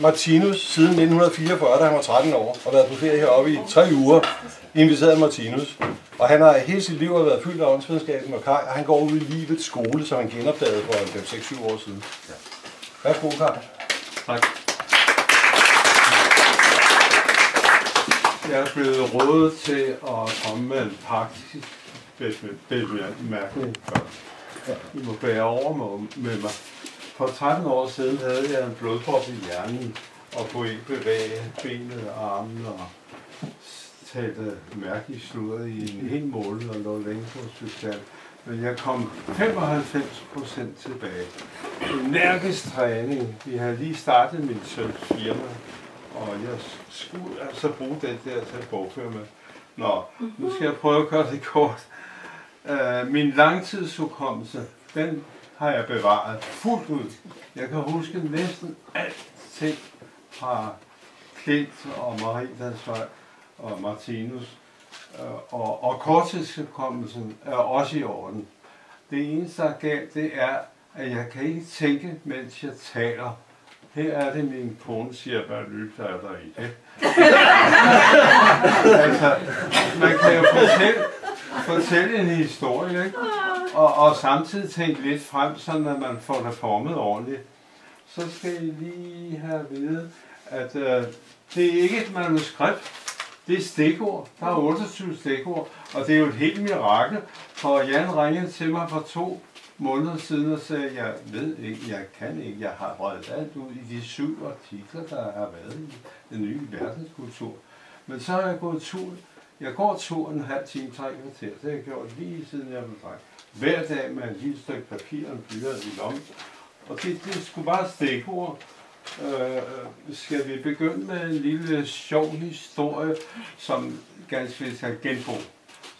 Martinus siden 1944, da han var 13 år, og været på ferie heroppe i tre uger, inviteret Martinus. Og han har hele sit liv været fyldt af åndsvidenskaben og Kai, og han går ud i livets skole, som han genopdagede for 5-6-7 år siden. Ja. Værsgo, Kai. Tak. Jeg er blevet rådet til at komme med en praktisk bemærkning. I må bære over med mig. For 13 år siden havde jeg en blodprop i hjernen, og kunne ikke bevæge benet og armen og talte mærkeligt sludder i en hel måned og lå længe på hospital. Men jeg kom 95 procent tilbage. Energisk træning. Vi har lige startet min søns firma, og jeg skulle altså bruge den der til at bogføre med. Nå, nu skal jeg prøve at gøre det kort. Uh, min langtidsudkommelse, den har jeg bevaret fuldt ud. Jeg kan huske næsten alting fra Klint og Maridansvej og Martinus. Øh, og, og korttidskommelsen er også i orden. Det eneste, der er galt, det er, at jeg kan ikke tænke, mens jeg taler. Her er det, min kone siger, hvad lytter er der i det. altså, man kan jo fortælle, fortælle en historie, ikke? Og, og samtidig tænke lidt frem, så at man får det formet ordentligt. Så skal I lige have at vide, at øh, det er ikke et manuskript, det er stikord. Der er 28 stikord, og det er jo et helt mirakel. For Jan ringede til mig for to måneder siden og sagde, jeg ved ikke, jeg kan ikke, jeg har røget alt ud i de syv artikler, der har været i den nye verdenskultur. Men så har jeg gået tur. Jeg går to og en halv time, tre kvarter. Det har jeg gjort lige siden jeg blev dreng. Hver dag med et lille stykke papir og en blyant i lommen. Og det, det skulle bare stikord. Øh, skal vi begynde med en lille sjov historie, som ganske vist er genbo,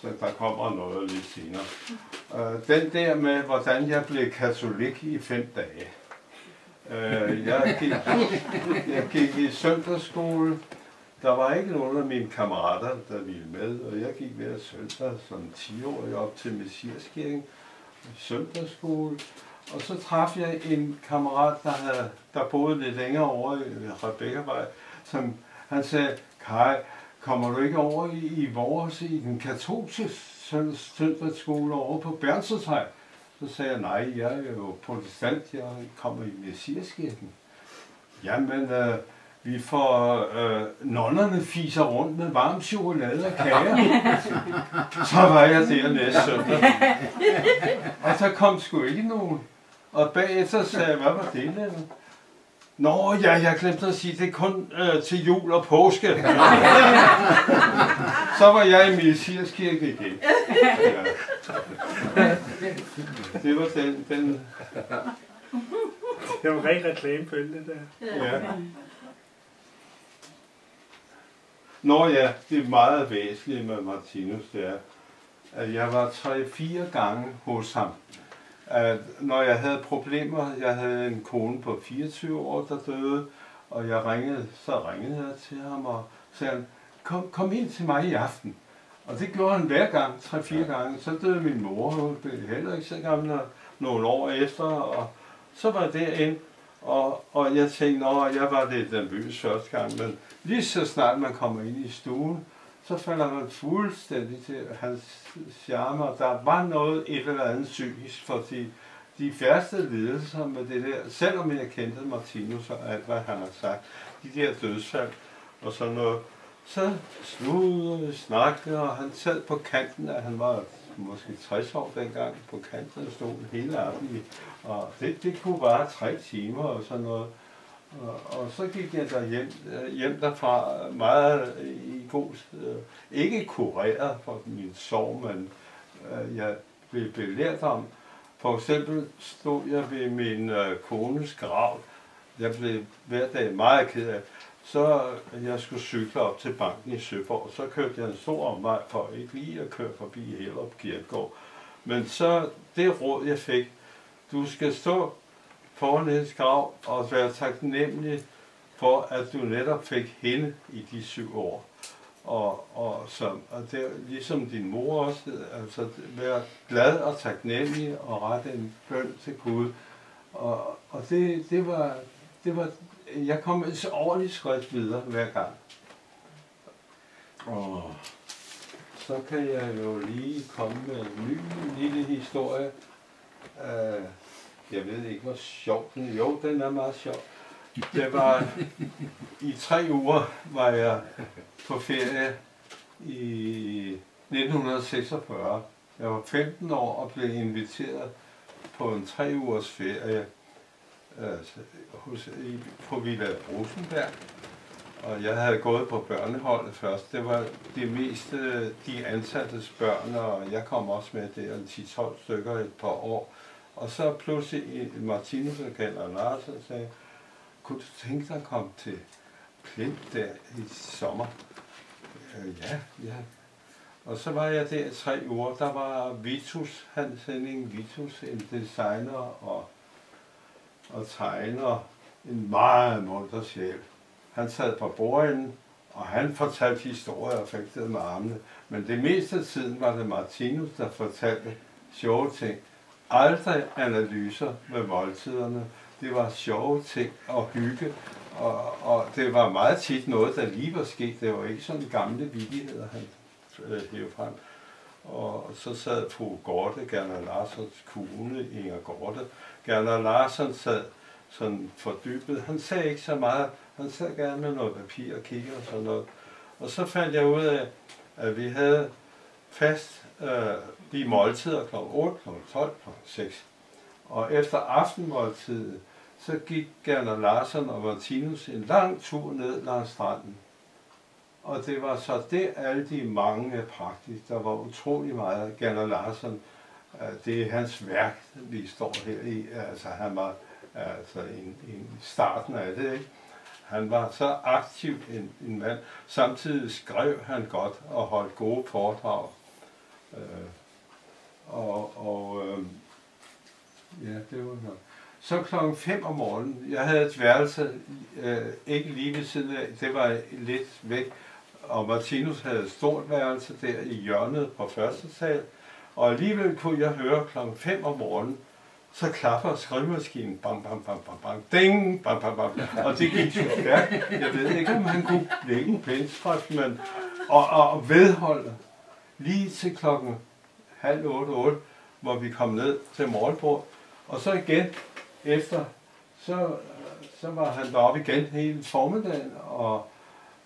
så der kommer noget lidt senere. Øh, den der med, hvordan jeg blev katolik i fem dage. Øh, jeg, gik, jeg gik i søndagsskole. Der var ikke nogen af mine kammerater, der ville med, og jeg gik hver søndag som 10-årig op til Messiaskirken, søndagsskole. Og så traf jeg en kammerat, der, havde, der boede lidt længere over i Rebekkervej, som han sagde, Kai, kommer du ikke over i, i vores, i den katolske søndagsskole over på Bernstorshej? Så sagde jeg, nej, jeg er jo protestant, jeg kommer i Messiaskirken. Jamen, øh, vi får øh, nonnerne fiser rundt med varm chokolade og kager. så var jeg der næste søndag. Og så kom sgu ikke nogen. Og bagefter sagde jeg, hvad var det, Lennart? Nå ja, jeg glemte at sige, det er kun øh, til jul og påske. så var jeg i Messiaskirke igen. Ja. Det var den, den... Det var en rigtig reklamepøl, det der. Ja. Nå ja, det er meget væsentligt med Martinus, det er, at jeg var tre-fire gange hos ham at når jeg havde problemer, jeg havde en kone på 24 år, der døde, og jeg ringede, så ringede jeg til ham og sagde, kom, kom ind til mig i aften. Og det gjorde han hver gang, tre-fire gange. Så døde min mor, hun blev heller ikke så gammel, nogle år efter, og så var det ind, og, og jeg tænkte, at jeg var lidt nervøs første gang, men lige så snart man kommer ind i stuen, så falder man fuldstændig til hans charme, og der var noget et eller andet psykisk, fordi de færreste lidelser med det der, selvom jeg kendte Martinus og alt, hvad han har sagt, de der dødsfald og sådan noget, så sludede, snakkede, og han sad på kanten, at han var måske 60 år dengang, på kanten og stod hele aftenen, og det, det kunne bare tre timer og sådan noget. Og, og så gik jeg der hjem, øh, hjem derfra meget øh, i god, øh, ikke kureret for min sorg, men jeg blev belært om. For eksempel stod jeg ved min kones grav. Jeg blev hver dag meget ked af. Så jeg skulle cykle op til banken i Søborg. Så kørte jeg en stor omvej for ikke lige at køre forbi Hellerup Kirkegård. Men så det råd, jeg fik, du skal stå foran hendes grav og være taknemmelig for, at du netop fik hende i de syv år. Og, og, som, og det er ligesom din mor også, altså være glad og taknemmelig og rette en bøn til Gud. Og, og det, det, var, det var jeg kom et ordentligt skridt videre hver gang. Og så kan jeg jo lige komme med en ny lille historie. Uh, jeg ved ikke, hvor sjov den Jo, den er meget sjov. Det var i tre uger var jeg på ferie i 1946. Jeg var 15 år og blev inviteret på en tre ugers ferie øh, hos, i, på Villa Rosenberg. Og jeg havde gået på børneholdet først. Det var det meste øh, de ansattes børn, og jeg kom også med der 10-12 stykker et par år. Og så pludselig Martinus og Kaller Larsen sagde, kunne du tænke dig at komme til Klint der i sommer? Øh, ja, ja. Og så var jeg der i tre uger. Der var Vitus, Hans Henning Vitus, en designer og, og tegner. En meget munter sjæl. Han sad på bordenden, og han fortalte historier og fik det med armene. Men det meste af tiden var det Martinus, der fortalte sjove ting. Aldrig analyser med voldtiderne. Det var sjove ting og hygge. Og, og det var meget tit noget, der lige var sket. Det var ikke sådan gamle vidigheder, han øh, hævde frem. Og så sad fru Gorte, Gerner Larsens kone, Inger Gorte. Gerner Larsen sad sådan fordybet. Han sagde ikke så meget. Han sad gerne med noget papir og kigge og sådan noget. Og så fandt jeg ud af, at vi havde fast øh, de måltider kl. 8, kl. 12, kl. 6. Og efter aftenmåltidet, så gik Gerner Larsen og Martinus en lang tur ned langs stranden. Og det var så det, alle de mange praktisk. Der var utrolig meget Gerner Larsen. Øh, det er hans værk, vi står her i. Altså, han var altså en, en starten af det, ikke? Han var så aktiv en, en mand. Samtidig skrev han godt og holdt gode foredrag. Øh, og og øh, ja, det var nok. Så klokken 5 om morgenen, jeg havde et værelse, øh, ikke lige ved siden af, det var lidt væk, og Martinus havde et stort værelse der i hjørnet på første sal, og alligevel kunne jeg høre klokken 5 om morgenen, så klapper skrivemaskinen, bam, bam, bam, bam, bam, ding, bam, bam, bam. Og det gik jo stærkt. Jeg ved ikke, om han kunne lægge en pænskrift, men og, og vedholde lige til klokken halv otte, otte, hvor vi kom ned til morgenbord. Og så igen efter, så, så var han deroppe igen hele formiddagen, og,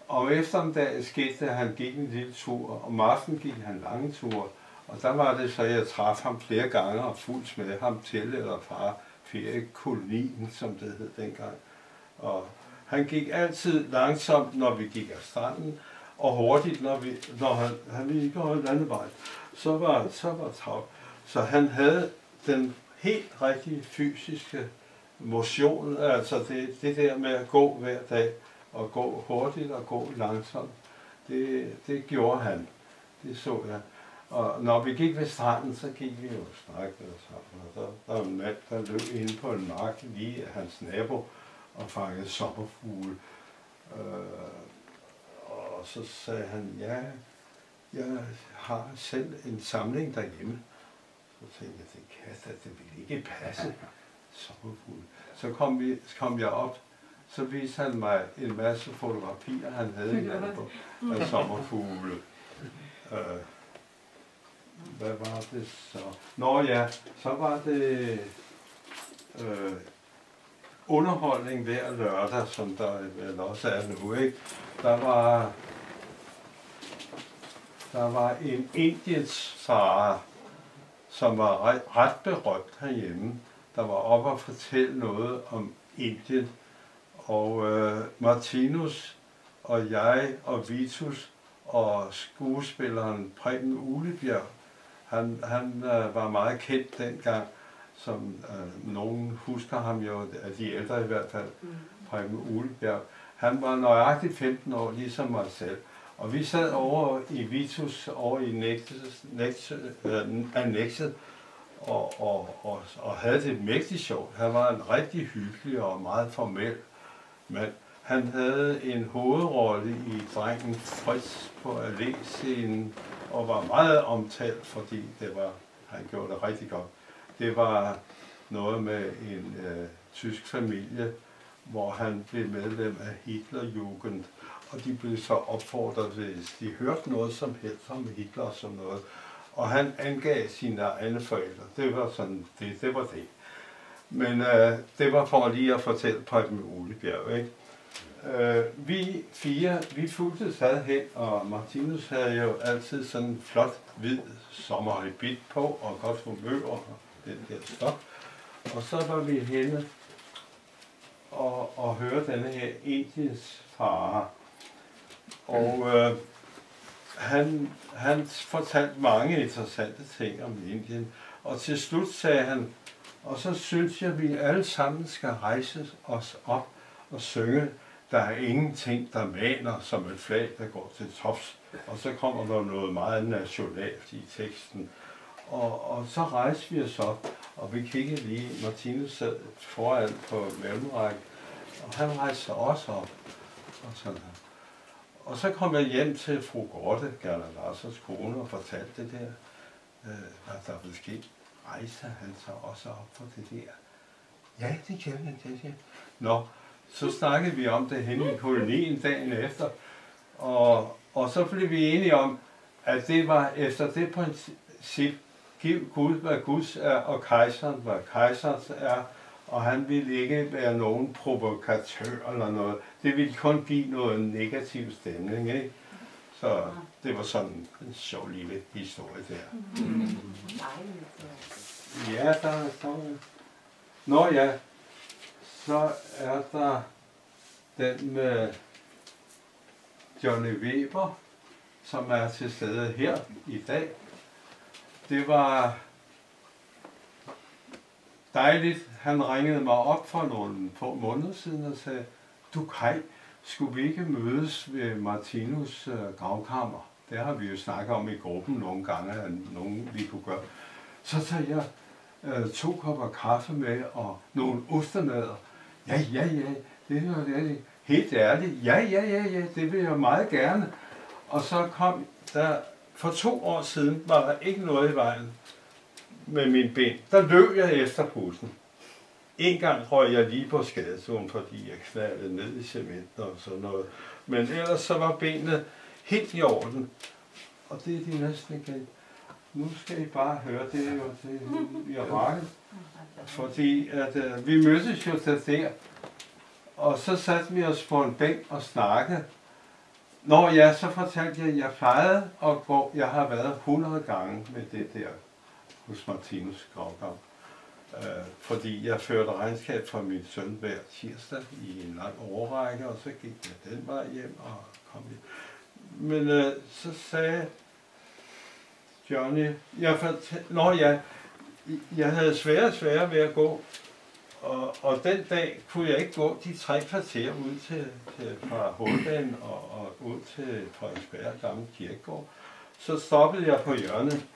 og eftermiddagen skete det, at han gik en lille tur, og om aftenen gik han lange ture. Og der var det så, at jeg traf ham flere gange og fuldt med ham til eller fra feriekolonien, som det hed dengang. Og han gik altid langsomt, når vi gik af stranden, og hurtigt, når, vi, når han, han ville gå en anden vej. Så var, så var travlt. Så han havde den helt rigtige fysiske motion, altså det, det der med at gå hver dag, og gå hurtigt og gå langsomt, det, det gjorde han. Det så jeg. Og når vi gik ved stranden, så gik vi jo og snakkede sammen. Og der, der var en mand, der løb inde på en mark lige af hans nabo og fangede sommerfugle. Øh, og så sagde han, ja, jeg har selv en samling derhjemme. Så tænkte jeg, det kan da, det vil ikke passe. Sommerfugle. Så kom, vi, så kom jeg op, så viste han mig en masse fotografier, han havde i af sommerfugle. Øh, hvad var det så? Nå ja, så var det øh, underholdning hver lørdag, som der vel også er nu, ikke? Der var, der var en indiens far, som var ret, ret berømt herhjemme, der var oppe og fortælle noget om Indien. Og øh, Martinus og jeg og Vitus og skuespilleren Preben Ulebjerg han, han øh, var meget kendt dengang, som øh, nogen husker ham jo, af de ældre i hvert fald, mm. Preben Ulebjerg. Han var nøjagtigt 15 år, ligesom mig selv. Og vi sad over i Vitus, over i Nexet, øh, Annexet, og, og, og, og havde det mægtigt sjovt. Han var en rigtig hyggelig og meget formel mand. Han havde en hovedrolle i Drengen Fritz på alléscenen, og var meget omtalt, fordi det var, han gjorde det rigtig godt. Det var noget med en øh, tysk familie, hvor han blev medlem af Hitlerjugend. Og de blev så opfordret, hvis de hørte noget som helst om Hitler og sådan noget. Og han angav sine egne forældre. Det var sådan, det, det var det. Men øh, det var for lige at fortælle Preben Olebjerg, ikke? Øh, vi fire, vi fulgte sad hen, og Martinus havde jo altid sådan en flot, hvid sommerhabit på, og godt humør og den der stof. Og så var vi henne og, og høre denne her Indiens far. Og øh, han, han fortalte mange interessante ting om Indien. Og til slut sagde han, og så synes jeg, at vi alle sammen skal rejse os op og synge der er ingenting, der maner som et flag, der går til tops. Og så kommer der noget meget nationalt i teksten. Og, og så rejste vi os op, og vi kiggede lige, Martinus sad foran på mellemrække, og han rejste sig også op. Og, sådan her. og så kom jeg hjem til fru Gorte, Gerda Larsens kone, og fortalte det der, øh, hvad der ville ske. Rejste han sig også op for det der. Ja, det gjorde han, det der. Nå, så snakkede vi om det henne i kolonien dagen efter, og, og så blev vi enige om, at det var efter det princip, giv Gud, hvad Guds er, og kejseren, hvad kejserens er, og han ville ikke være nogen provokatør eller noget. Det ville kun give noget negativ stemning, ikke? Så det var sådan en sjov lille historie der. Ja, der er så... Nå ja, så er der den med Johnny Weber, som er til stede her i dag. Det var dejligt. Han ringede mig op for nogle få måneder siden og sagde, du Kai, skulle vi ikke mødes ved Martinus øh, gravkammer? Det har vi jo snakket om i gruppen nogle gange, at nogen vi kunne gøre. Så tager jeg øh, to kopper kaffe med og nogle ostemader. Ja, ja, ja, det er det. Helt ærligt. Ja, ja, ja, ja, det vil jeg meget gerne. Og så kom der, for to år siden var der ikke noget i vejen med min ben. Der løb jeg efter bussen. En gang røg jeg lige på skadezonen, fordi jeg knaldede ned i cementen og sådan noget. Men ellers så var benene helt i orden. Og det er de næsten igen. Nu skal I bare høre, det er jo det, vi har markedet. Fordi at, øh, vi mødtes jo til der, og så satte vi os på en bænk og snakkede. Når jeg så fortalte jeg, at jeg plejede at gå, jeg har været 100 gange med det der hos Martinus Gravgaard. Øh, fordi jeg førte regnskab for min søn hver tirsdag i en lang overrække, og så gik jeg den vej hjem og kom hjem. Men øh, så sagde Johnny, jeg fortalte, når jeg, jeg havde svære og svære ved at gå, og, og den dag kunne jeg ikke gå de tre kvarter ud til, til fra hovedbanen og, og ud til Frederiksberg Gamle Kirkegård. Så stoppede jeg på hjørnet.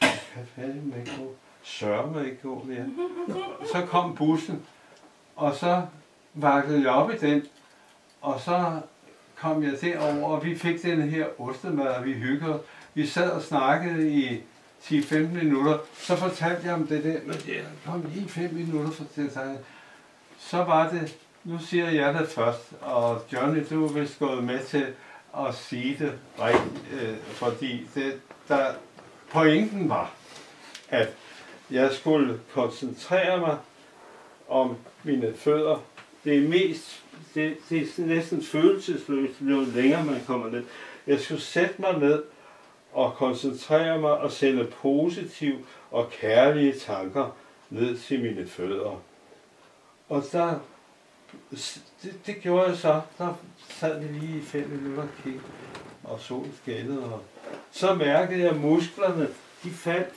Kan fanden ikke gå? Sørger mig ikke gå mere. Så kom bussen, og så vakkede jeg op i den, og så kom jeg derover, og vi fik den her ostemad, og vi hyggede. Vi sad og snakkede i 10-15 minutter, så fortalte jeg om det der, men det kom lige 5 minutter for til at Så var det, nu siger jeg det først, og Johnny, du er vist gået med til at sige det rigtigt, øh, fordi det, der, pointen var, at jeg skulle koncentrere mig om mine fødder. Det er mest, det, det er næsten følelsesløst, jo længere man kommer ned. Jeg skulle sætte mig ned og koncentrere mig og sende positive og kærlige tanker ned til mine fødder. Og der, det, det gjorde jeg så. Der sad vi lige i fem minutter og kiggede, og solen skældede. Og så mærkede jeg, at musklerne, de faldt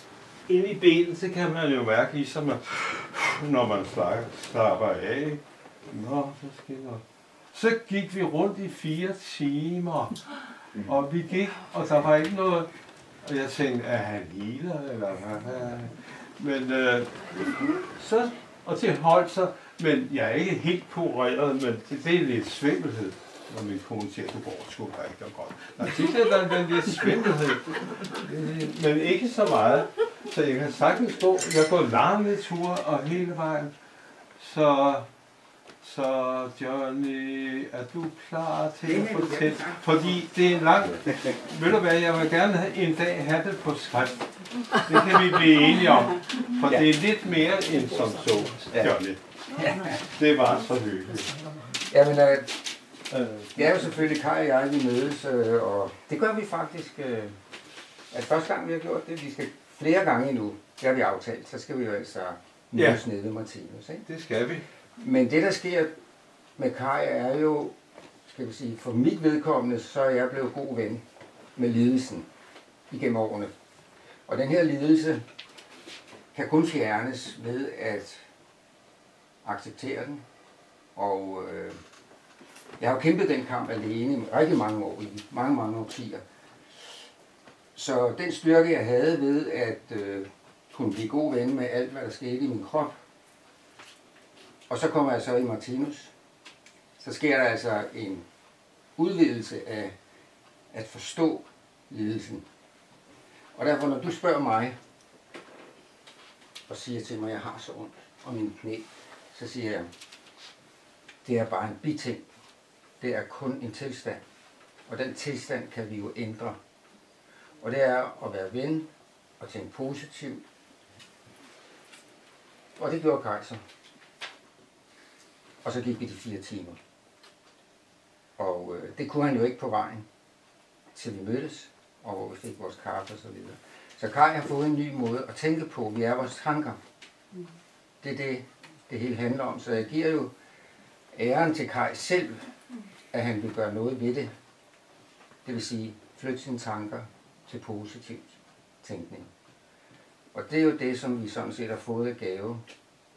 ind i benet. Det kan man jo mærke, ligesom at, når man slapper af. Nå, så skinner Så gik vi rundt i fire timer Mm. Og vi gik, og der var ikke noget, og jeg tænkte, er han healer, eller hvad? Men øh, så, og til holdt sig, men jeg er ikke helt kureret, men det, det er lidt svimmelhed, når min kone siger, du går sgu da ikke godt. Nej, det er der den lidt svimmelhed, men ikke så meget. Så jeg kan sagtens gå, jeg går lange ture og hele vejen. Så så Johnny, er du klar til at fortælle? Fordi det er langt. Ved du hvad, jeg vil gerne have- en dag have det på skrift. Det kan vi blive enige om. For det er lidt mere end som så, Johnny. Det var så hyggeligt. Jamen, øh, det er jo selvfølgelig Kai og jeg, vi mødes, øh, og det gør vi faktisk. Øh, at første gang, vi har gjort det, vi skal flere gange endnu, det har vi aftalt, så skal vi jo altså mødes ja. nede ved Martinus. Ikke? Det skal vi. Men det, der sker med Kaja, er jo, skal vi sige, for mit vedkommende, så er jeg blevet god ven med lidelsen igennem årene. Og den her lidelse kan kun fjernes ved at acceptere den. Og øh, jeg har jo kæmpet den kamp alene i rigtig mange år, i mange, mange årtier. Så den styrke, jeg havde ved at øh, kunne blive god ven med alt, hvad der skete i min krop, og så kommer jeg så i Martinus. Så sker der altså en udvidelse af at forstå lidelsen. Og derfor, når du spørger mig, og siger til mig, at jeg har så ondt om min knæ, så siger jeg, det er bare en biting. Det er kun en tilstand. Og den tilstand kan vi jo ændre. Og det er at være ven og tænke positivt. Og det gjorde Kaiser. Og så gik vi de fire timer. Og øh, det kunne han jo ikke på vejen, til vi mødtes, og hvor vi fik vores kaffe og så videre. Så Kai har fået en ny måde at tænke på. Vi er vores tanker. Det er det, det hele handler om. Så jeg giver jo æren til Kai selv, at han vil gøre noget ved det. Det vil sige, flytte sine tanker til positivt tænkning. Og det er jo det, som vi sådan set har fået af gave,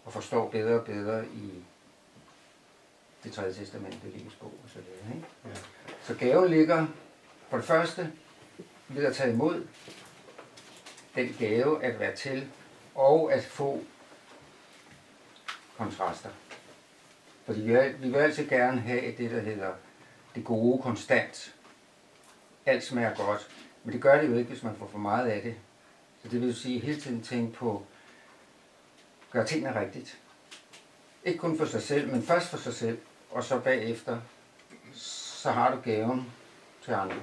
og forstår bedre og bedre i det tredje testamente, livets bog og så videre. Ikke? Ja. Så gaven ligger for det første ved at tage imod den gave at være til, og at få kontraster. Fordi vi, vil- vi vil altid gerne have det, der hedder det gode konstant. Alt smager godt, men det gør det jo ikke, hvis man får for meget af det. Så det vil sige hele tiden tænke på, gøre tingene rigtigt. Ikke kun for sig selv, men først for sig selv, og så bagefter, så har du gaven til andre.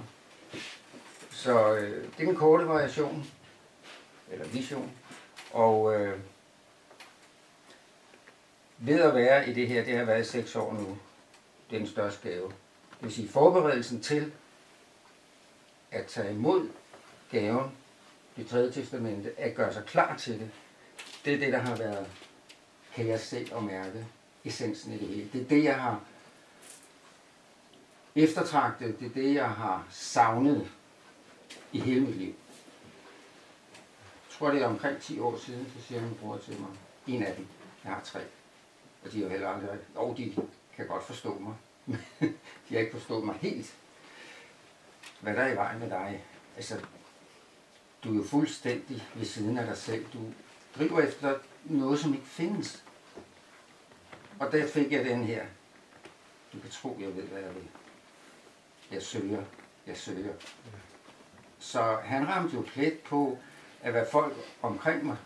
Så øh, det er en korte variation, eller vision, og øh, ved at være i det her, det har været i seks år nu, det er den største gave. Det vil sige forberedelsen til at tage imod gaven, det tredje testamente, at gøre sig klar til det, det er det, der har været, kan jeg se og mærke, essensen i det hele. Det er det, jeg har eftertragtet, det er det, jeg har savnet i hele mit liv. Jeg tror, det er omkring 10 år siden, så siger min bror til mig, en af dem, jeg har tre, og de er jo heller aldrig, og de kan godt forstå mig, de har ikke forstået mig helt. Hvad der er i vejen med dig? Altså, du er jo fuldstændig ved siden af dig selv. Du driver efter noget, som ikke findes. Og der fik jeg den her. Du kan tro, jeg ved, hvad jeg vil. Jeg søger. Jeg søger. Så han ramte jo plet på, at hvad folk omkring mig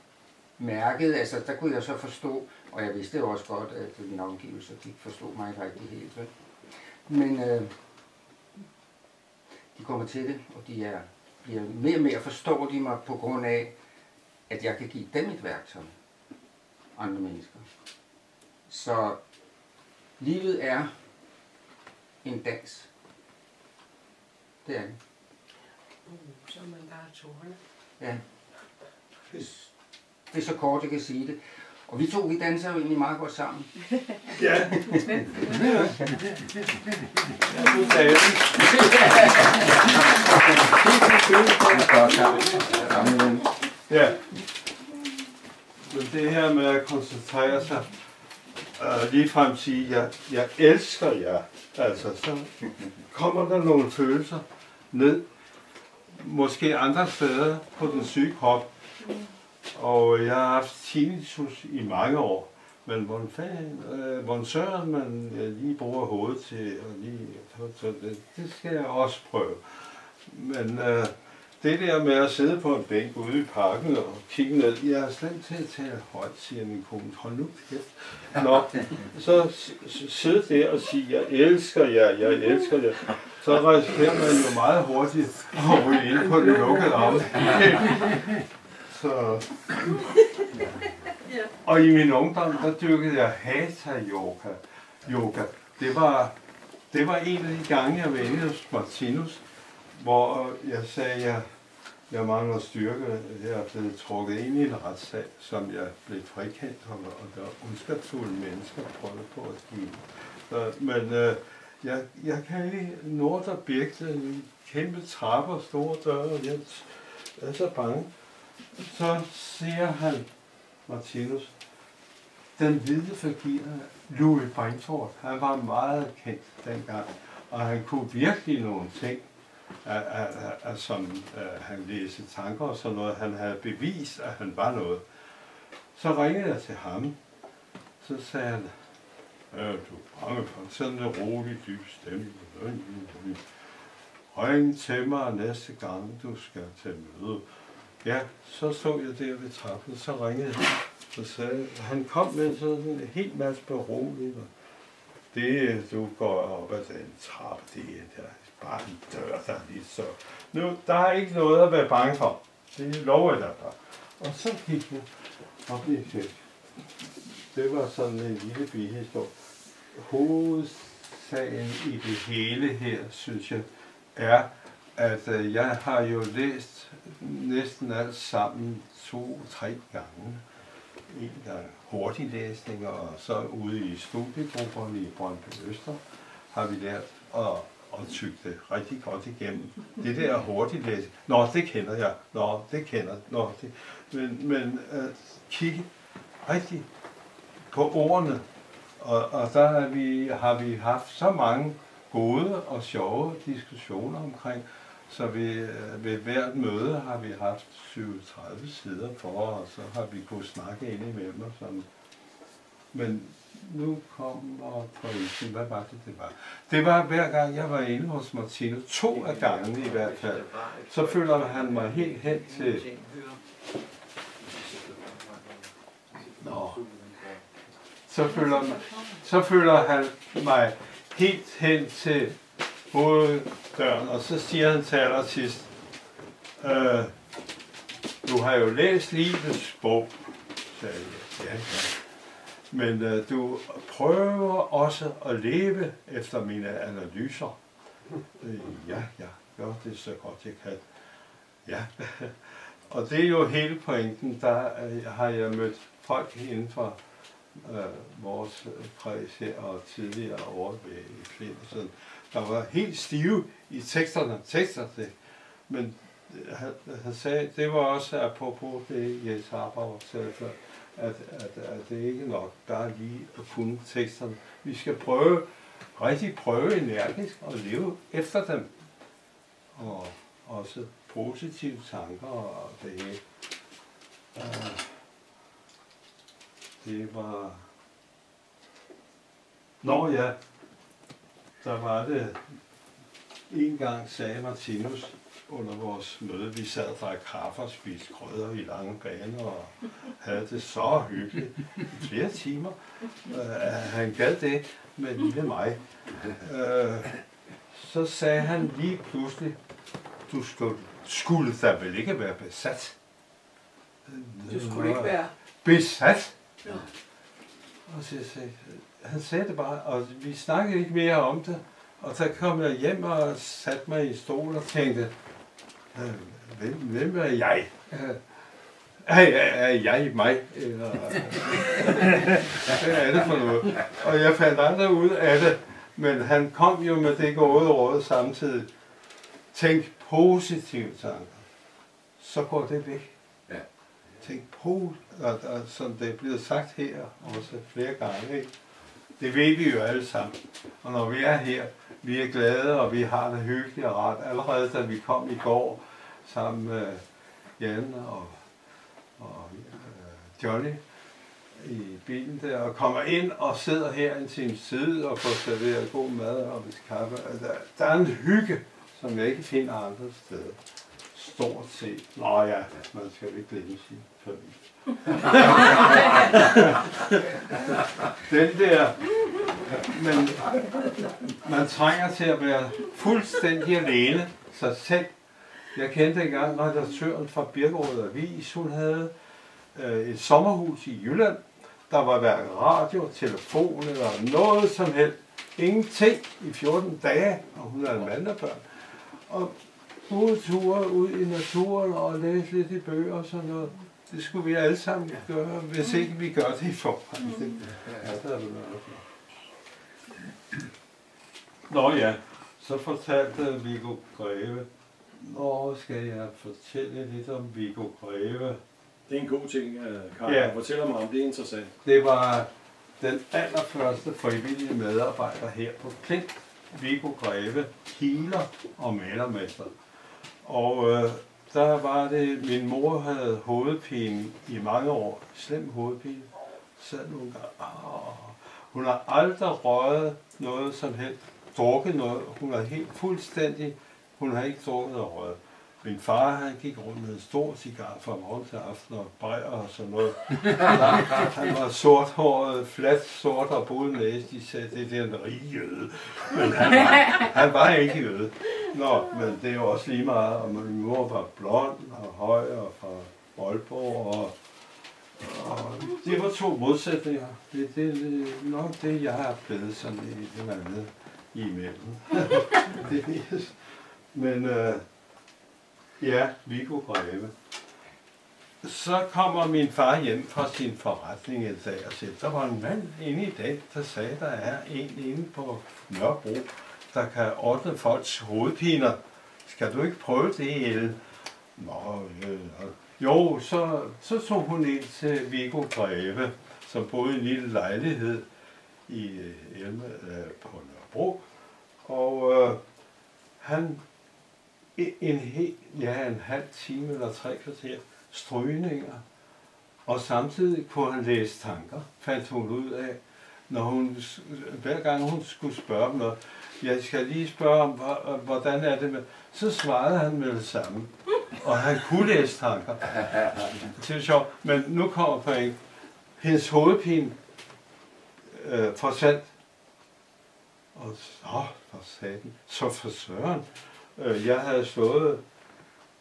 mærkede. Altså, der kunne jeg så forstå, og jeg vidste jo også godt, at min omgivelser, de forstod mig rigtig helt. Vel? Men øh, de kommer til det, og de er, bliver mere og mere forstår de mig på grund af, at jeg kan give dem et værktøj. Andre mennesker. Så livet er en dans. Det er det. Så er man bare tårne. Ja. Det er så kort, jeg kan sige det. Og vi to, vi danser jo egentlig meget godt sammen. Ja. Ja. Men det her med at koncentrere sig, øh, ligefrem sige, jeg, jeg elsker jer, altså, så kommer der nogle følelser ned, måske andre steder på den syge krop. Og jeg har haft tinnitus i mange år, men hvordan fanden, øh, hvordan søren man øh, lige bruger hovedet til, og lige, så det, det skal jeg også prøve. Men øh, det der med at sidde på en bænk ude i parken og kigge ned, jeg er slet til at tale højt, siger min kone. Hold nu kæft. Nå, så sidde der og sige, jeg elsker jer, jeg elsker jer. Så risikerer man jo meget hurtigt at ryge ind på den lukkede arm. Så... Og i min ungdom, der dyrkede jeg hatha yoga. yoga. Det var, det var en af de gange, jeg var inde hos Martinus, hvor jeg sagde, at jeg, jeg mangler styrke. Jeg er blevet trukket ind i en retssag, som jeg blev frikendt, og, og der er ondskabsfulde mennesker prøvede på at give. Så, men øh, jeg, jeg kan ikke nå der Birke, en kæmpe trapper, store døre, og jeg er så bange. Så siger han, Martinus, den hvide forgiver Louis Brentford, han var meget kendt dengang, og han kunne virkelig nogle ting, at, at, at, at, som at han læste tanker og sådan noget. Han havde bevist, at han var noget. Så ringede jeg til ham. Så sagde han, er du bange for sådan en rolig, dyb stemme? Ring til mig næste gang, du skal til møde. Ja, så stod jeg der ved trappen, så ringede han. Så sagde, han kom med sådan en helt masse beroligende. Det, du går op ad den trappe, det er der, bare en dør, der lige så. Nu, der er ikke noget at være bange for. Det lover jeg dig. Og så gik jeg op i felt. Det var sådan en lille bihistorie. Hovedsagen i det hele her, synes jeg, er, at øh, jeg har jo læst næsten alt sammen to-tre gange. En gang hurtig læsning, og så ude i studiegrupperne i Brøndby Øster har vi lært at, og tygge det rigtig godt igennem. Det der hurtigt læsning, nå, det kender jeg, nå, det kender nå, det. Men, men øh, at kigge rigtig på ordene, og, og der har vi, har vi haft så mange gode og sjove diskussioner omkring, så ved, øh, ved hvert møde har vi haft 37 sider for, og så har vi kunnet snakke ind imellem og sådan. Men nu kommer pointen. Hvad var det, det var? Det var hver gang, jeg var inde hos Martino, to af gangene i hvert fald, så føler han mig helt hen til... Nå. Så føler, så føler han mig helt hen til hoveddøren, og så siger han til allersidst, øh, du har jo læst livets bog, sagde jeg. Ja, ja. Men øh, du prøver også at leve efter mine analyser. Øh, ja, jeg gør det så godt jeg kan. Ja. Og det er jo hele pointen. Der øh, har jeg mødt folk inden for øh, vores øh, kreds her og tidligere over ved i Flindersen, der var helt stive i teksterne, tekster det. Men øh, han, han sagde, det var også apropos det, Jens Harper sagde før, at, at, at det ikke er nok bare lige at kunne teksterne. Vi skal prøve, rigtig prøve energisk at leve efter dem. Og også positive tanker og det hele. Det var... Nå ja, der var det en gang sagde Martinus under vores møde, vi sad drak kaffe og spiste krydder i lange baner og havde det så hyggeligt i flere timer. Uh, han gad det med lille mig. Uh, så sagde han lige pludselig, du skulle, skulle da vel ikke være besat? Du skulle ikke være... Besat? Ja. Og så sagde, han sagde det bare, og vi snakkede ikke mere om det. Og så kom jeg hjem og satte mig i stol og tænkte, "Øh, hvem, hvem er jeg? Øh, Er, er, er jeg mig? Eller, hvad er det for noget? Og jeg fandt aldrig ud af det, men han kom jo med det gode råd samtidig. Tænk positive tanker. Så går det væk. Ja. Tænk på, og, og, som det er blevet sagt her også flere gange, ikke? det ved vi jo alle sammen. Og når vi er her, vi er glade, og vi har det hyggeligt og rart. Allerede da vi kom i går sammen med Jan og, og øh, Johnny i bilen der, og kommer ind og sidder her en times side og får serveret god mad og vi kaffe. Der, der er en hygge, som jeg ikke finder andre steder. stort set. Nå ja, man skal ikke glemme sin familie. Den der, men man trænger til at være fuldstændig alene sig selv. Jeg kendte engang redaktøren fra Birkerød Avis. Hun havde øh, et sommerhus i Jylland. Der var hverken radio, telefon eller noget som helst. Ingenting i 14 dage, og hun havde mand og. Og ture ud i naturen og læse lidt i bøger og sådan noget. Det skulle vi alle sammen gøre, hvis ikke vi gør det i forvejen. Det, ja, der er. Nå ja, så fortalte Viggo Greve. Nå, skal jeg fortælle lidt om Viggo Greve. Det er en god ting, øh, Karl. Ja. Fortæl mig om, det er interessant. Det var den allerførste frivillige medarbejder her på Klint, Viggo Greve, healer og malermester. Og øh, der var det, min mor havde hovedpine i mange år, slem hovedpine, sad nogle gange, åh, hun har aldrig røget noget som helst, drukket noget, hun er helt fuldstændig, hun har ikke drukket og røget. Min far, han gik rundt med en stor cigar fra morgen til aften og bajer og sådan noget. han var sorthåret, flat sort og boede næse. De sagde, det er den rige jøde. Men han var, han var ikke jøde. Nå, men det er jo også lige meget. Og min mor var blond og høj og fra Aalborg. Og, og det var to modsætninger. Det, det, det nok det, jeg har blevet sådan i det andet imellem. det er. Men øh, ja, Viggo Greve. Så kommer min far hjem fra sin forretning en dag og siger, der var en mand inde i dag, der sagde, der er en inde på Nørrebro, der kan ordne folks hovedpiner. Skal du ikke prøve det, Elle? Nå, øh, jo, så, så tog hun ind til Viggo Greve, som boede i en lille lejlighed i øh, Elme, øh, på Bro. Og øh, han en hel, ja, en halv time eller tre kvarter strygninger. Og samtidig kunne han læse tanker, fandt hun ud af, når hun, hver gang hun skulle spørge om noget. Jeg skal lige spørge om, hvordan er det med... Så svarede han med det samme. Og han kunne læse tanker. Det er sjovt. Men nu kommer point. Hendes hovedpine øh, forsvandt. Og så, for satan, så for søren. Øh, jeg havde slået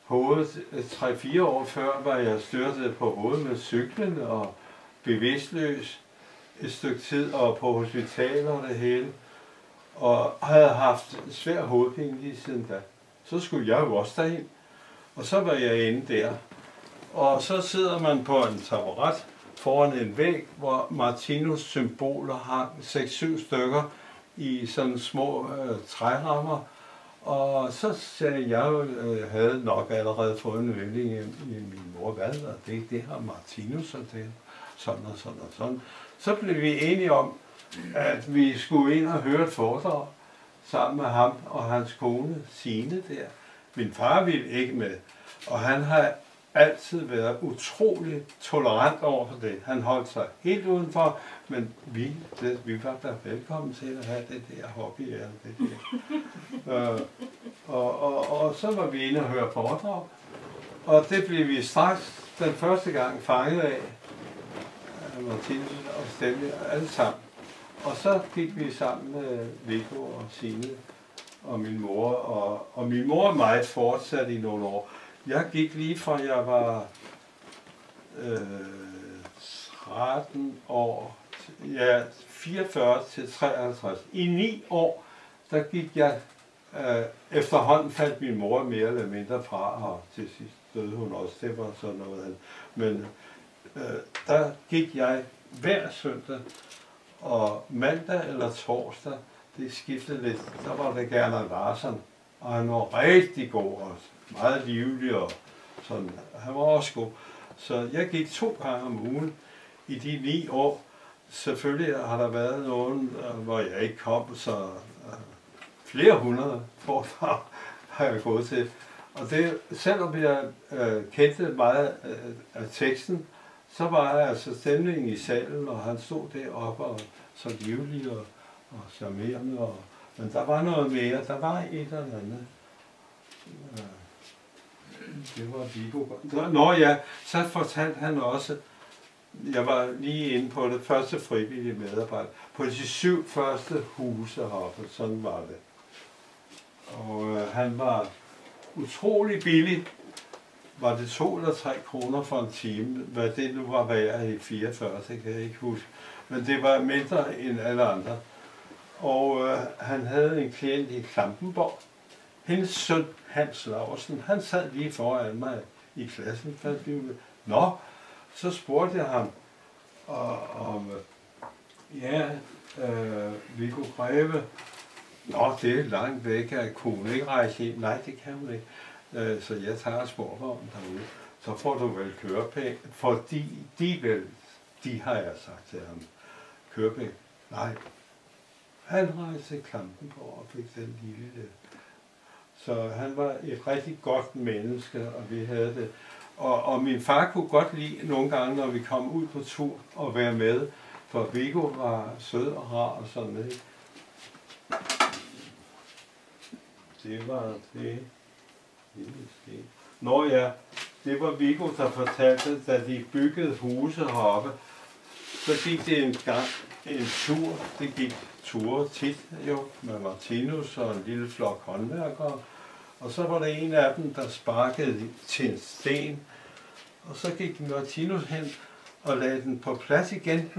hovedet øh, 3-4 år før, var jeg styrtet på hovedet med cyklen og bevidstløs et stykke tid og på hospitaler og det hele. Og havde haft svær hovedpine lige siden da. Så skulle jeg jo også derind. Og så var jeg inde der. Og så sidder man på en taburet foran en væg, hvor Martinus symboler har 6-7 stykker i sådan små øh, trærammer. Og så sagde jeg øh, havde nok allerede fået en vending i, i min mor, hvad og det, det har Martinus og det, sådan og sådan og sådan. Så blev vi enige om, at vi skulle ind og høre et foredrag sammen med ham og hans kone Sine der. Min far ville ikke med, og han har altid været utrolig tolerant over for det. Han holdt sig helt udenfor, men vi, det, vi var da velkommen til at have det der hobby eller det der. øh, og, og, og så var vi inde og høre foredrag, og det blev vi straks den første gang fanget af, Martinus og Stemme, alle sammen. Og så gik vi sammen med Viggo og Signe og min mor, og, og min mor og mig fortsatte i nogle år. Jeg gik lige fra jeg var øh, 13 år, ja, 44 til 53. I ni år, der gik jeg, øh, efterhånden faldt min mor mere eller mindre fra, og til sidst døde hun også, det var sådan noget. Men øh, der gik jeg hver søndag, og mandag eller torsdag, det skiftede lidt, der var det gerne Larsen, og han var rigtig god også meget livlig og sådan. Han var også god. Så jeg gik to gange om ugen i de ni år. Selvfølgelig har der været nogen, øh, hvor jeg ikke kom, så øh, flere hundrede foredrag har jeg gået til. Og det, selvom jeg øh, kendte meget øh, af teksten, så var der altså stemningen i salen, og han stod deroppe og så livlig og, og charmerende. Og, men der var noget mere, der var et eller andet. Øh, det var Viggo. Nå, Nå ja, så fortalte han også, jeg var lige inde på det første frivillige medarbejder, på de syv første huse heroppe, sådan var det. Og øh, han var utrolig billig. Var det to eller tre kroner for en time, hvad det nu var værd i 44, det kan jeg ikke huske. Men det var mindre end alle andre. Og øh, han havde en klient i Klampenborg. Hendes søn, Hans Larsen, han sad lige foran mig i klassen. fandt vi ud. Nå, så spurgte jeg ham og, om, øh, ja, øh, Viggo Greve, Nå, det er langt væk, at kunne ikke rejse hjem. Nej, det kan hun ikke. Øh, så jeg tager sporvognen derude. Så får du vel kørepenge, fordi de vel, de har jeg sagt til ham, kørepenge. Nej, han rejste til Klampenborg og fik den lille. Øh, så han var et rigtig godt menneske, og vi havde det. Og, og min far kunne godt lide nogle gange, når vi kom ud på tur og være med, for Viggo var sød og rar og sådan noget. Det var det. det. Nå ja, det var Viggo, der fortalte, da de byggede huse heroppe, så gik det en gang en tur. Det gik ture tit jo med Martinus og en lille flok håndværkere. Og så var der en af dem, der sparkede til en sten. Og så gik Martinus hen og lagde den på plads igen.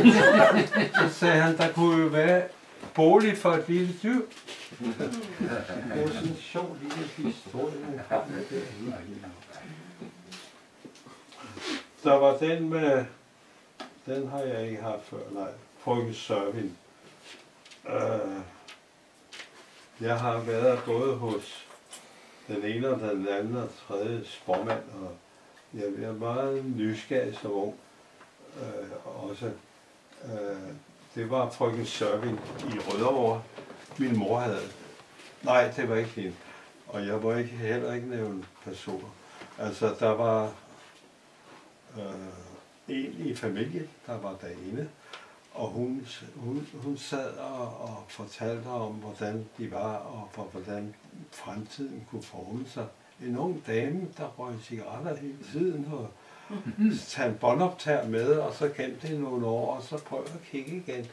så sagde han, der kunne jo være bolig for et lille dyr. Det var sådan en sjov lille historie. der. Der var den med, den har jeg ikke haft før, nej, frøken Sørvin. Øh, jeg har været både hos den ene og den anden og tredje spormand, og jeg er meget nysgerrig som ung øh, også. Øh, det var frøken Sørvin i Rødovre. Min mor havde. Nej, det var ikke hende. Og jeg var ikke, heller ikke nævne personer. Altså, der var øh, en i familien, der var derinde, og hun, hun, hun sad og, og fortalte om, hvordan de var, og for, hvordan fremtiden kunne forme sig. En ung dame, der røg cigaretter hele tiden, og tage en båndoptager med, og så gemte det nogle år, og så prøvede at kigge igen.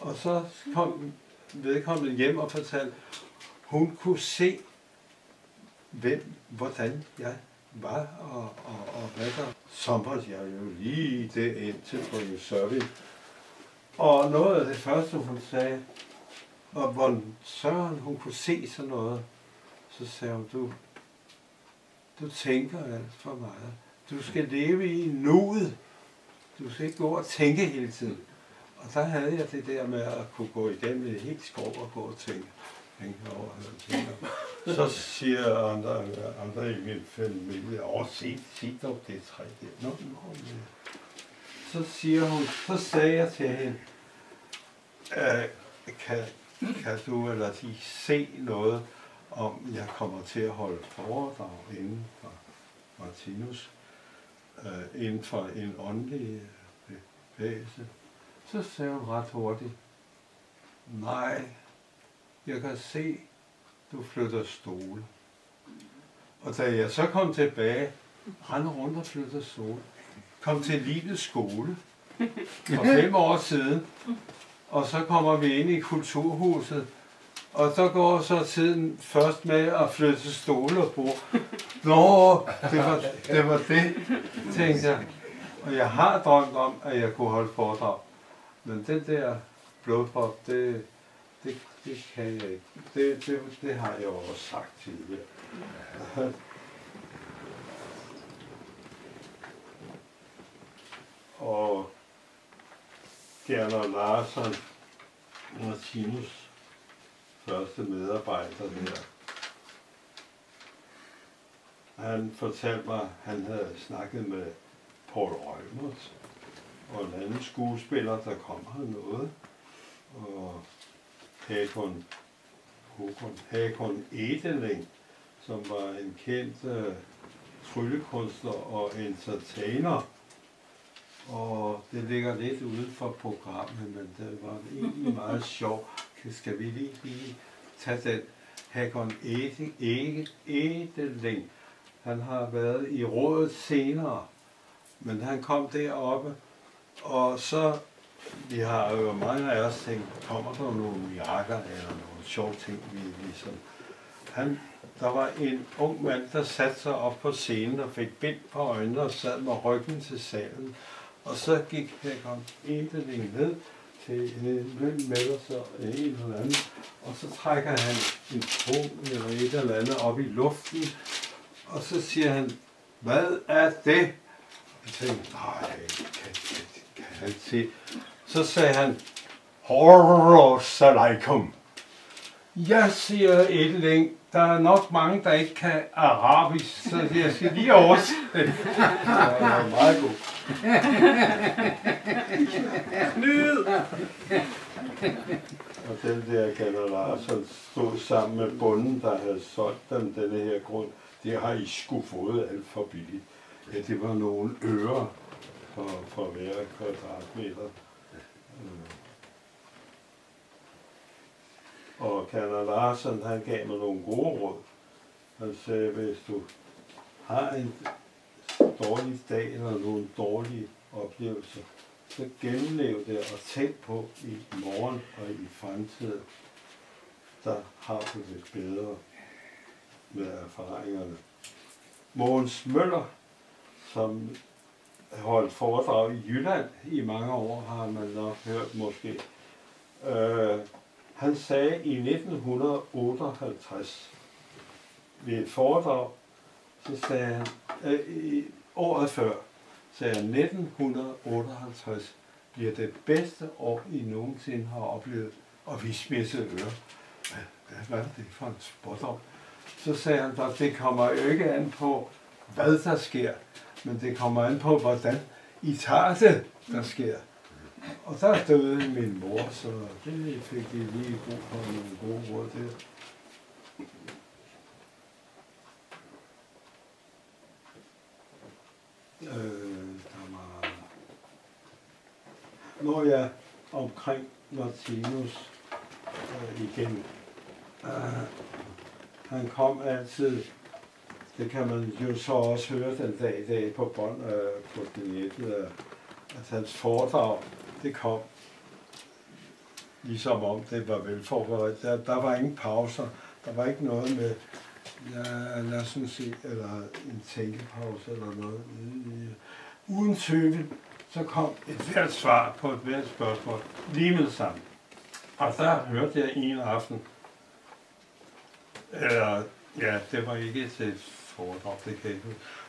Og så kom vedkommende hjem og fortalte, hun kunne se, hvem, hvordan jeg var, og, og, og hvad der. Så måtte jeg jo lige det ind til frøken Sørvin. Og noget af det første, hun sagde, og hvor Søren hun kunne se sådan noget, så sagde hun, du, du tænker alt for meget. Du skal leve i nuet. Du skal ikke gå og tænke hele tiden. Og der havde jeg det der med at kunne gå igennem et helt skov og gå og tænke. tænke over, tænke. Så siger andre, andre i min familie, åh, se, se dog det træ der. Nå, nå, nå. Så siger hun, så sagde jeg til hende, øh, kan, kan du eller de se noget, om jeg kommer til at holde foredrag inden for Martinus, øh, inden for en åndelig øh, bevægelse? Så sagde hun ret hurtigt, nej, jeg kan se, du flytter stole. Og da jeg så kom tilbage, rendte rundt og flytter stole, kom til livets skole for fem år siden, og så kommer vi ind i kulturhuset, og så går så tiden først med at flytte stole og bord. Nå, det var, det var det, tænkte jeg. Og jeg har drømt om, at jeg kunne holde foredrag. Men den der blodprop, det, det, det kan jeg ikke. Det, det, det har jeg også sagt tidligere. Og Gerner Larsen, Martinus første medarbejder der. Han fortalte mig, at han havde snakket med Paul Reumert og en anden skuespiller, der kom her noget. Og Hakon, Hakon, Hakon Edeling, som var en kendt uh, tryllekunstner og entertainer. Og det ligger lidt uden for programmet, men det var egentlig meget sjovt. Skal vi lige, lige tage den? Hakon Edeling, Han har været i rådet senere, men han kom deroppe, og så, vi har jo mange af os tænkt, kommer der nogle mirakler eller nogle sjove ting, vi ligesom... Han, der var en ung mand, der satte sig op på scenen og fik bind på øjnene og sad med ryggen til salen. Og så gik Hakon Endeling ned til en løn med og så en eller anden, og så trækker han en tro eller et eller andet op i luften, og så siger han, hvad er det? Jeg tænkte, nej, kan, kan, kan han se. Så sagde han, Horror Jeg siger et længe, der er nok mange, der ikke kan arabisk, så jeg skal lige oversætte. Det er meget god. Nyd! Og den der general, som stod sammen med bunden, der havde solgt dem denne her grund. Det har I sgu fået alt for billigt. Ja, det var nogle øre for, for hver kvadratmeter. Mm. Og Kalle Larsen, han gav mig nogle gode råd. Han sagde, hvis du har en dårlig dag eller nogle dårlige oplevelser, så gennemlev det og tænk på i morgen og i fremtiden, der har du det bedre med erfaringerne. Mogens Møller, som holdt foredrag i Jylland i mange år, har man nok hørt måske. Øh, han sagde i 1958 ved et foredrag, så sagde han, øh, året før, sagde han, 1958 bliver det bedste år, I nogensinde har oplevet, og vi spidse ører. Hvad, hvad var det for en spot Så sagde han, at det kommer jo ikke an på, hvad der sker, men det kommer an på, hvordan I tager det, der sker. Og der døde min mor, så det fik vi lige brug for nogle gode råd der. Øh, der var... Når jeg omkring Martinus øh, igen, øh, han kom altid, det kan man jo så også høre den dag i dag på bånd øh, på nettet, øh, at hans foredrag, det kom ligesom om det var velforberedt. Der, der var ingen pauser, der var ikke noget med Ja, lad os se, eller en tænkepause eller noget. Uden tvivl, så kom et hvert svar på et hvert spørgsmål lige med sammen. Og der hørte jeg en aften, eller ja, det var ikke til et foredrag, det kan jeg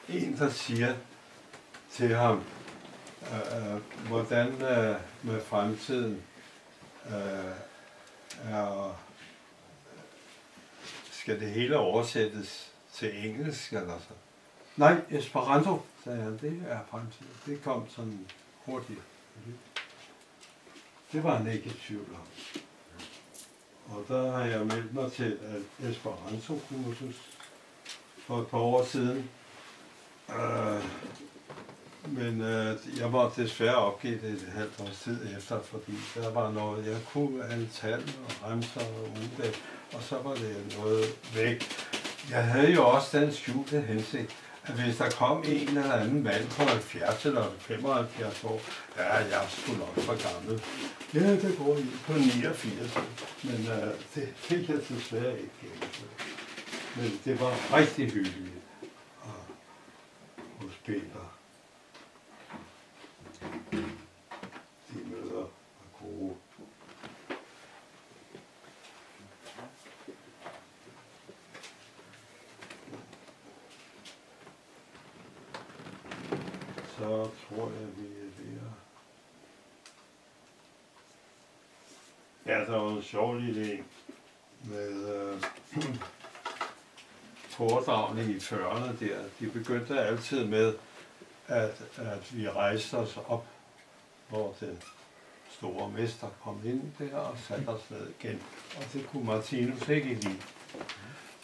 ikke En, der siger til ham, øh, øh, hvordan øh, med fremtiden øh, er skal det hele oversættes til engelsk eller sådan. Nej, Esperanto, sagde han, det er fremtiden. Det kom sådan hurtigt. Det var han ikke i tvivl om. Og der har jeg meldt mig til at Esperanto-kursus for et par år siden. Uh, men uh, jeg måtte desværre opgive det et halvt års tid efter, fordi der var noget, jeg kunne alle tal og remser og uddag, og så var det noget væk. Jeg havde jo også den skjulte hensigt, at hvis der kom en eller anden mand på 70 eller 75 år, ja, jeg er sgu nok for gammel. Ja, det går i på 89, men uh, det fik jeg desværre ikke gennemført. Men det var rigtig hyggeligt uh, hos Peter. Så tror jeg, vi er ved at... Ja, der var en sjov lille med øh, foredragene i 40'erne der. De begyndte altid med, at, at vi rejste os op, hvor den store mester kom ind der og satte os ned igen. Og det kunne Martinus ikke lide.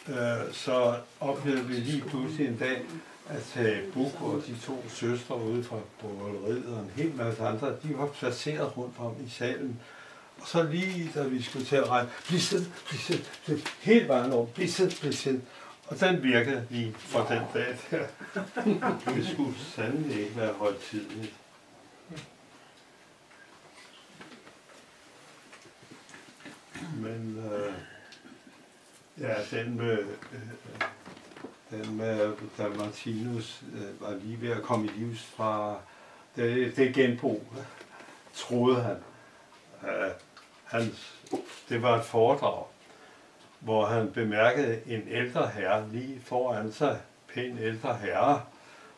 Øh, så oplevede vi lige pludselig en dag, at tage Buk og de to søstre ude fra bryggeriet og en hel masse andre, de var placeret rundt om i salen. Og så lige da vi skulle til at regne, bliv siddende, bliv siddende, helt vejen over, bliv siddende, bliv siddende. Og den virkede lige fra den dag der. Det skulle sandelig ikke være højtidligt. Men øh, ja, den med, øh, den med, da Martinus øh, var lige ved at komme i livs fra det, det genbo, troede han. Øh, hans, det var et foredrag, hvor han bemærkede en ældre herre lige foran sig, pæn ældre herre,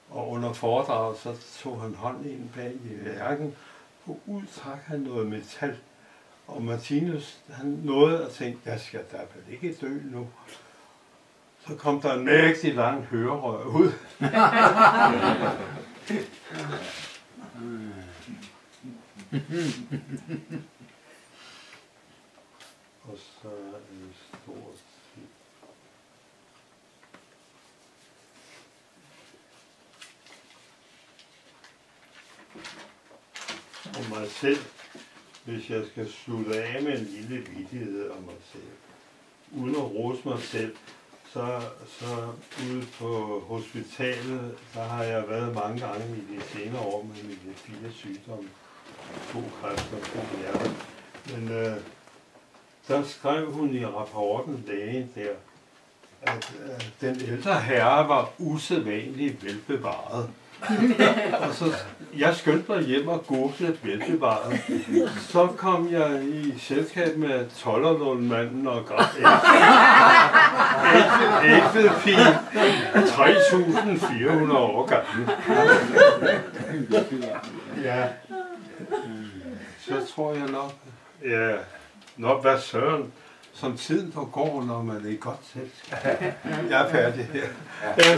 og under foredraget så tog han hånden ind bag i værken, og ud trak han noget metal. Og Martinus, han nåede at tænke, jeg skal da vel ikke dø nu. Så kom der en mægtig lang hørerør ud. Og så en stor. Og mig selv, hvis jeg skal slutte af med en lille vittighed om mig selv, uden at rose mig selv, så, så ude på hospitalet, der har jeg været mange gange i de senere år med mine fire sygdomme. To kræft og to hjerte. Men øh, der skrev hun i rapporten lægen der, at øh, den ældre herre var usædvanligt velbevaret. og så, jeg skyndte mig hjem og googlede velbevaret. Så kom jeg i selskab med Tollerlundmanden og Ægtefin 3.400 år gammel. Ja. Så tror jeg nok, ja, nok hvad søren, som tiden på går, når man er i godt selskab. Jeg er færdig her. Ja.